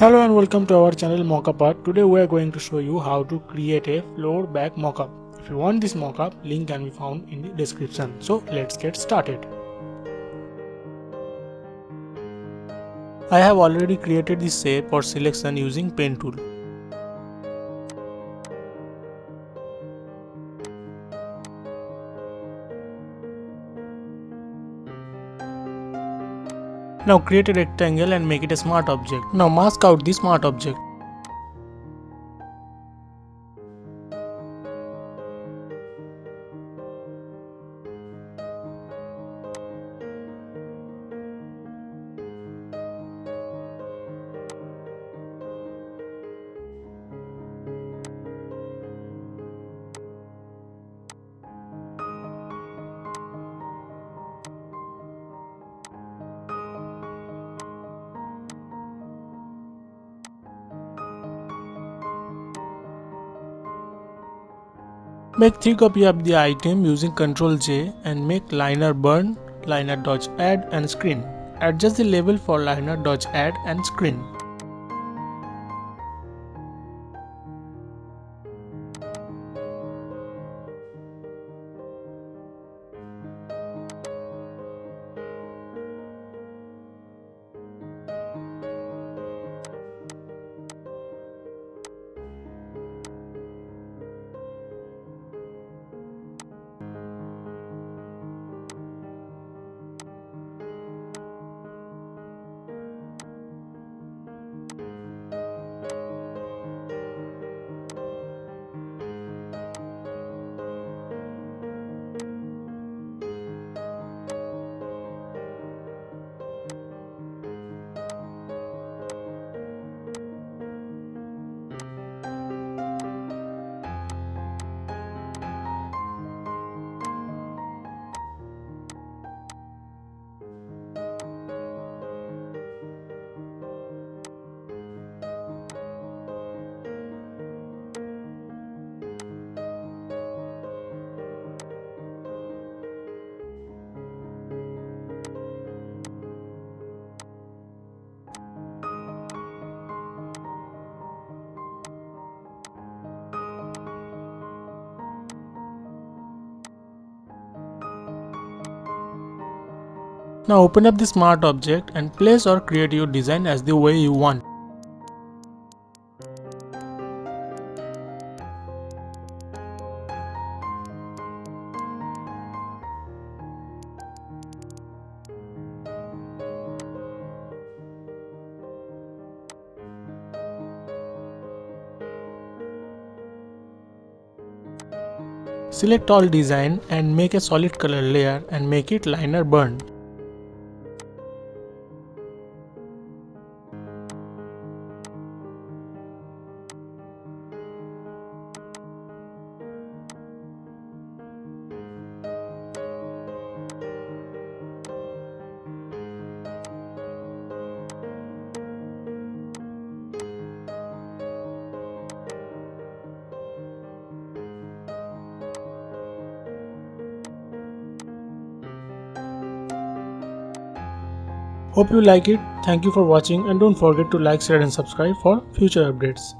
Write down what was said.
Hello and welcome to our channel Mockup Art. Today we are going to show you how to create a flour bag mockup. If you want this mockup, link can be found in the description. So let's get started. I have already created this shape for selection using pen tool. Now create a rectangle and make it a smart object. Now mask out the smart object. Make 3 copy of the item using Ctrl J and make linear burn, linear dodge add and screen. Adjust the level for linear dodge add and screen. Now open up the smart object and place or create your design as the way you want. Select all design and make a solid color layer and make it linear burn. Hope you like it. Thank you for watching and don't forget to like, share and subscribe for future updates.